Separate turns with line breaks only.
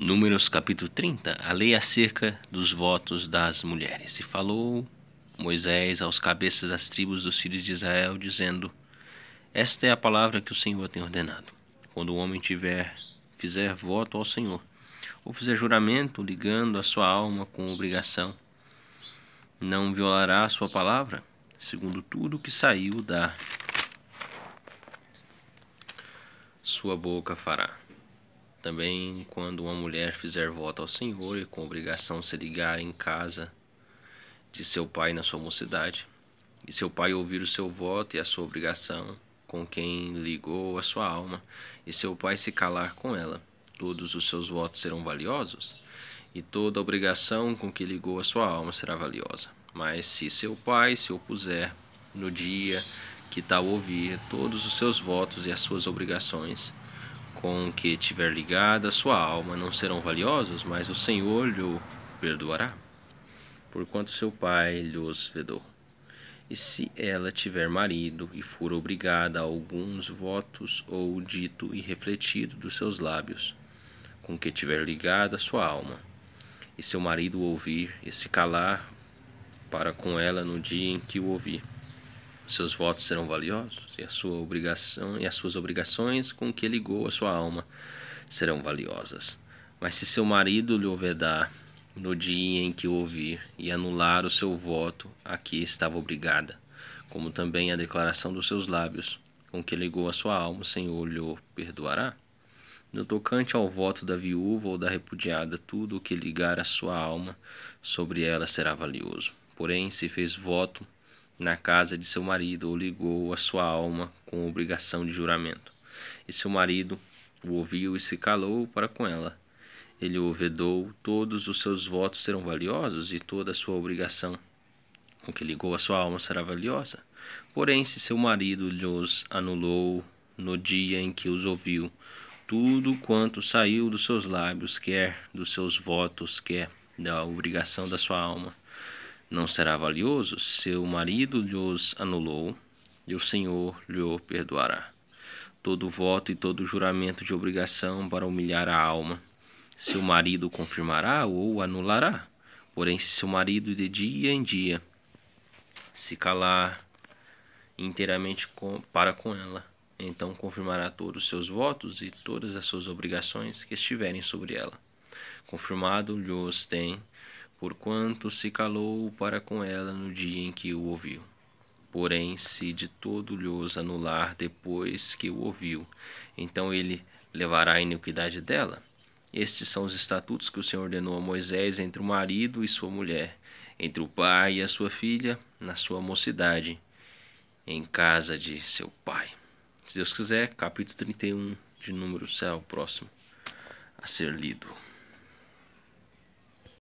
Números capítulo 30, a lei acerca dos votos das mulheres. E falou Moisés aos cabeças das tribos dos filhos de Israel, dizendo: Esta é a palavra que o Senhor tem ordenado. Quando o homem tiver fizer voto ao Senhor, ou fizer juramento ligando a sua alma com obrigação, não violará a sua palavra, segundo tudo que saiu da sua boca fará. Também, quando uma mulher fizer voto ao Senhor e com obrigação se ligar em casa de seu pai na sua mocidade, e seu pai ouvir o seu voto e a sua obrigação com quem ligou a sua alma, e seu pai se calar com ela, todos os seus votos serão valiosos, e toda obrigação com que ligou a sua alma será valiosa. Mas se seu pai se opuser no dia que tal ouvir, todos os seus votos e as suas obrigações com que tiver ligada a sua alma não serão valiosos, mas o Senhor lhe perdoará, porquanto seu pai lhos vedou. E se ela tiver marido e for obrigada a alguns votos ou dito e refletido dos seus lábios, com que tiver ligada a sua alma, e seu marido ouvir e se calar para com ela no dia em que o ouvir, seus votos serão valiosos e a sua obrigação e as suas obrigações com que ligou a sua alma serão valiosas. Mas se seu marido lhe hovedar no dia em que ouvir e anular o seu voto a que estava obrigada, como também a declaração dos seus lábios com que ligou a sua alma, o Senhor lhe perdoará. No tocante ao voto da viúva ou da repudiada, tudo o que ligar a sua alma sobre ela será valioso. Porém, se fez voto na casa de seu marido ou ligou a sua alma com obrigação de juramento. E seu marido o ouviu e se calou para com ela. Ele o vedou, todos os seus votos serão valiosos e toda a sua obrigação com que ligou a sua alma será valiosa. Porém, se seu marido lhos anulou no dia em que os ouviu, tudo quanto saiu dos seus lábios, quer dos seus votos, quer da obrigação da sua alma, não será valioso, seu marido lhos anulou, e o Senhor lhe perdoará. Todo voto e todo juramento de obrigação para humilhar a alma, seu marido confirmará ou anulará. Porém, se seu marido de dia em dia se calar inteiramente com, para com ela, então confirmará todos os seus votos e todas as suas obrigações que estiverem sobre ela. Confirmado lhos tem porquanto se calou para com ela no dia em que o ouviu. Porém, se de todo lhos anular depois que o ouviu, então ele levará a iniquidade dela. Estes são os estatutos que o Senhor ordenou a Moisés entre o marido e sua mulher, entre o pai e a sua filha, na sua mocidade, em casa de seu pai. Se Deus quiser, capítulo 31 de Número Céu, próximo a ser lido.